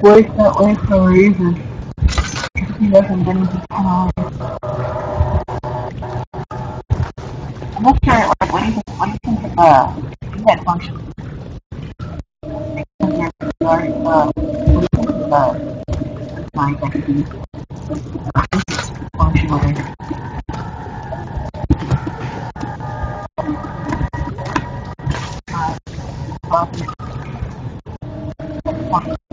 voice that way for a reason. He doesn't been his time. I'm not sure, like, what do you think, what do you think of, uh, function? The, uh, executive function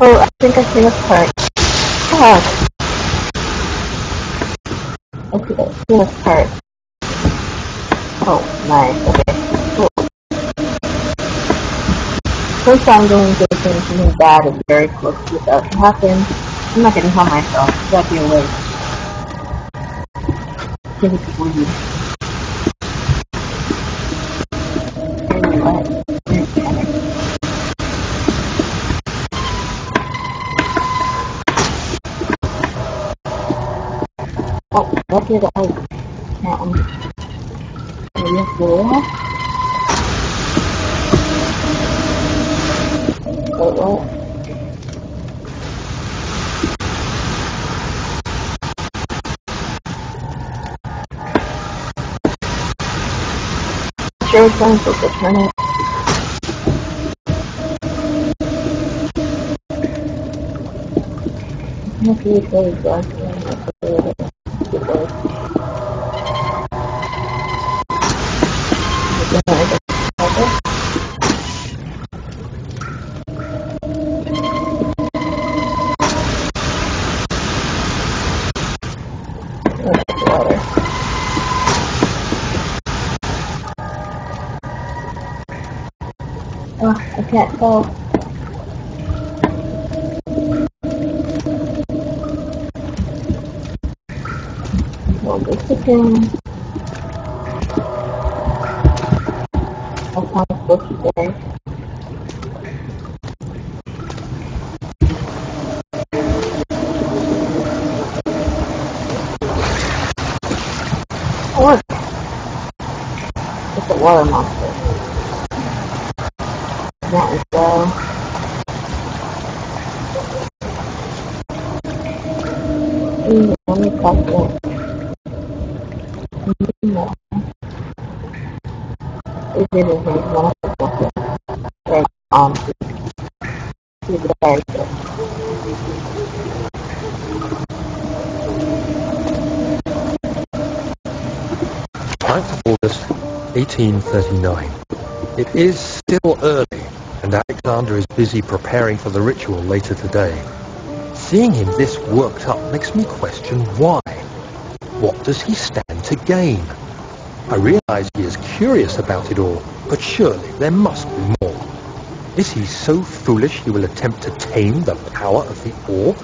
Oh, I think I see this part. Fuck. I see, I see this part. Oh, nice. Okay, cool. First I'm going to think something bad is very close to about to happen. I'm not gonna harm myself. That'd be a waste. Give it to bleed. Anyway, Oh, what did I... Um, maybe four? Wait, what? Sure, it's going to return it. Maybe it's really dark. I can't. Hold the chicken. That's how it's supposed to be. Oh, look! It's a water monster. That is well. Character. Ninth of August, 1839. It is still early, and Alexander is busy preparing for the ritual later today. Seeing him this worked up makes me question why. What does he stand to gain? I realize he is curious about it all, but surely there must be more. Is he so foolish he will attempt to tame the power of the orb?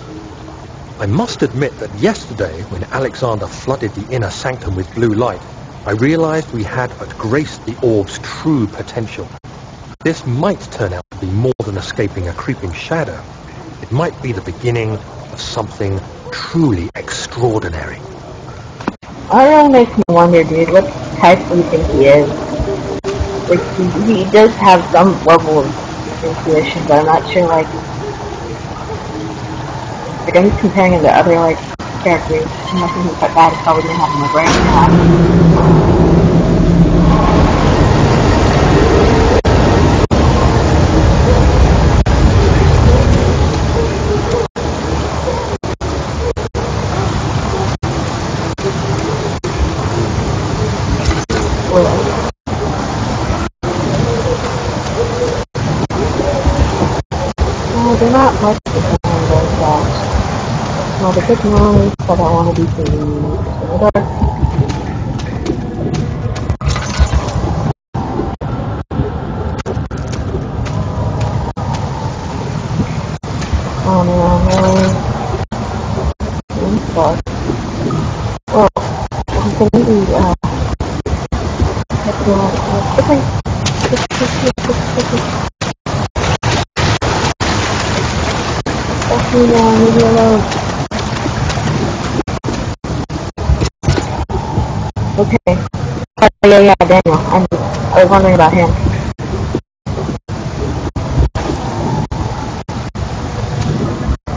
I must admit that yesterday, when Alexander flooded the inner sanctum with blue light, I realized we had but graced the orb's true potential. This might turn out to be more than escaping a creeping shadow. It might be the beginning of something truly extraordinary. That really makes me wonder, dude, what type do you think he is? Like, he, he does have some level of intuition, but I'm not sure, like, like, I'm comparing him to other, like, characters. Nothing quite bad is probably gonna happen, like, right now. not much behind those walls. Not a good night, but I want um, uh, to be feeding you is the dark different, different. Actually, no, leave me alone. Okay. Oh, yeah, yeah, Daniel. I'm, I was wondering about him.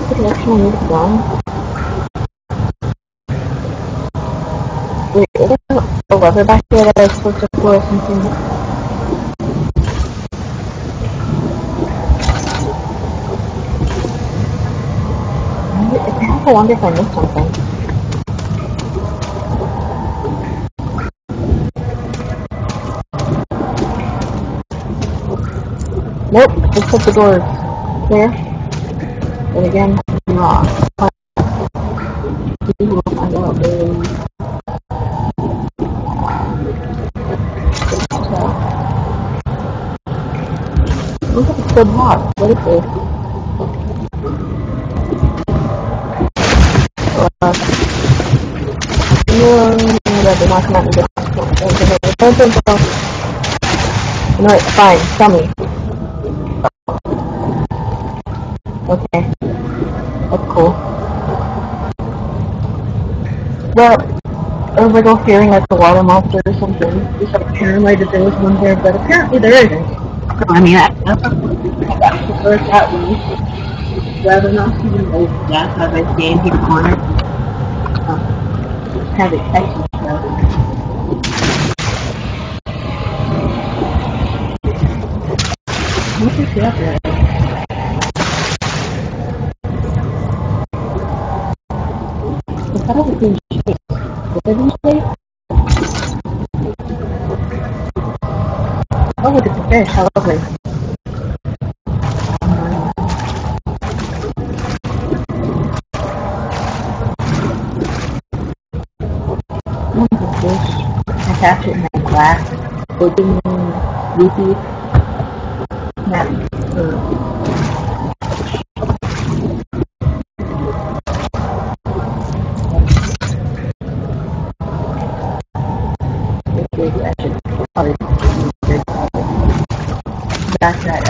The direction I need? Wait, is there a lever back here that I'm supposed to pull or something? I wonder- I have to wonder if I missed something. Nope, just put the doors there. And again, wrong. Look at the block. What is this? They're not coming out the know what? Fine. Tell me. Okay. That's cool. Well, I was all fearing like a water monster or something. Just like paranoid that there was one there, but apparently there isn't. So, I mean, I, I prefer that way. Rather not even those gas as I stand here corner. Of exciting stuff. What is that there? I thought it was in shape. Was it in shape? Oh, look the it in a glass. Open rupee. That, uh, maybe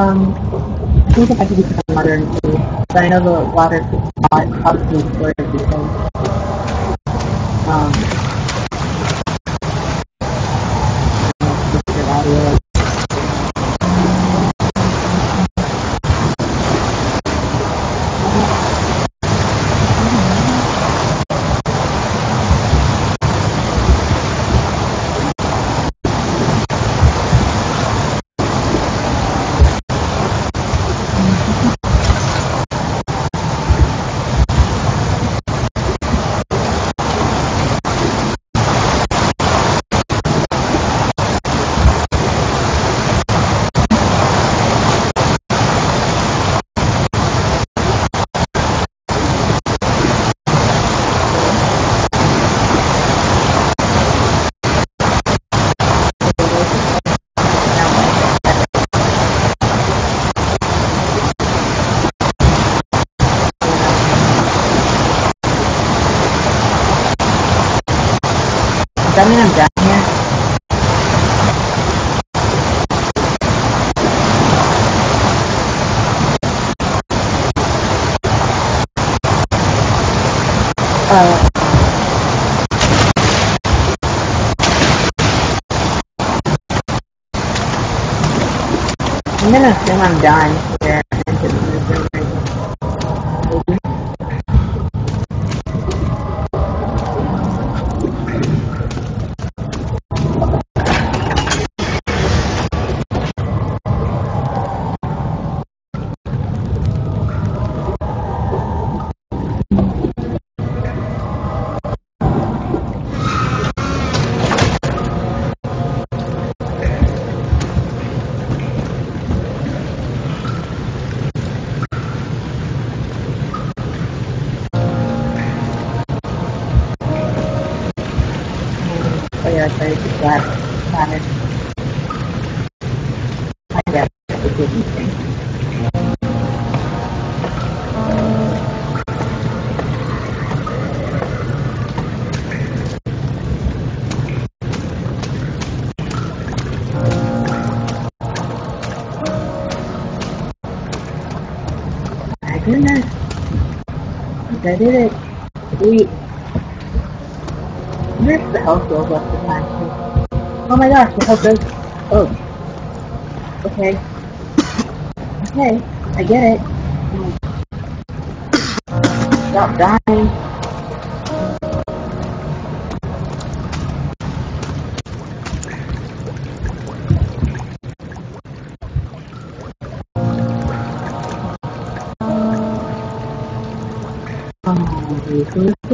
Um, I think if I could water and food, but I know the water is not probably for because, um, your audio. That mean I'm down here? Uh, I'm gonna assume I'm done here. I did it. Sweet. Where's the health goes up the time too? Oh my gosh, the health goes. Oh. Okay. Okay, I get it. Stop dying.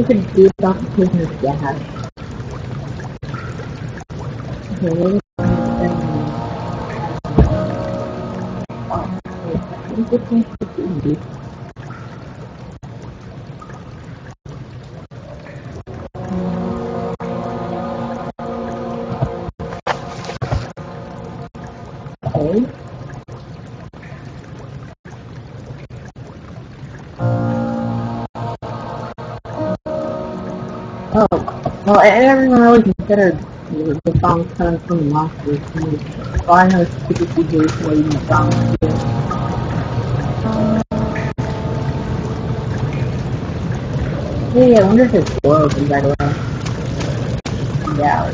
So let's take a deep off the prisoner's gas. Okay, considered the, songs coming from. I mean, all I know is typically playing the songs too. Hey, I wonder if it's door open, by the way. Yeah.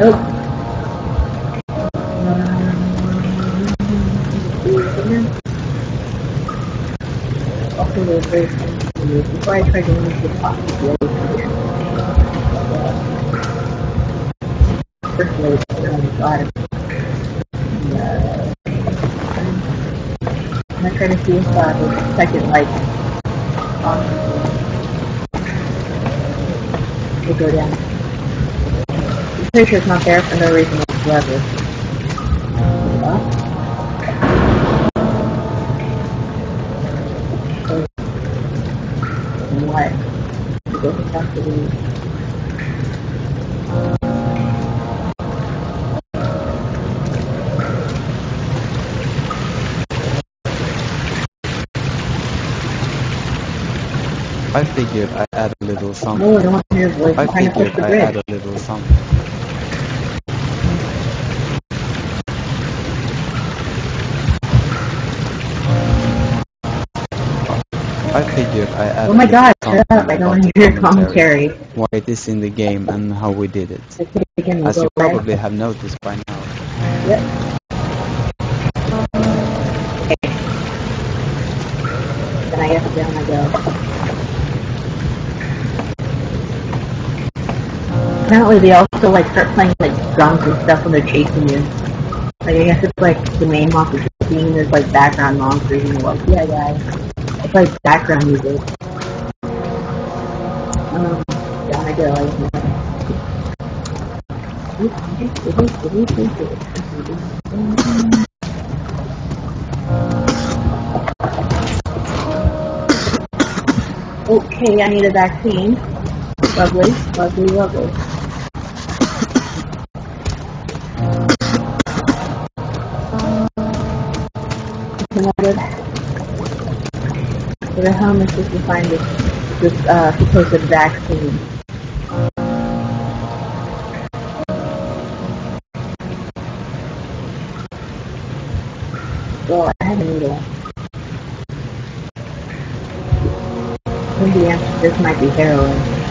Oh. Before I try to move the of the I'm gonna to see if uh, the second light on will go down. Sure it's not there for no reason whatsoever. Uh, what? The I figured I add a little something. I don't want to hear your voice. I I'm trying to push figured I add a little something. I figured I add Oh my god, shut up. I don't want to hear your commentary. why it is in the game and how we did it. I said it again, we'll As you probably have noticed by now. Yep. Okay. Then I guess down I go. Apparently they also like start playing like drums and stuff when they're chasing you. Like I guess it's like the main monster and there's like background monsters and like, yeah guys. It's like background music. Um, down I go. Okay, I need a vaccine. Lovely, lovely, lovely. I go to the is just to find this, this uh, supposed vaccine? Well, I have a needle. I answer to this might be heroin.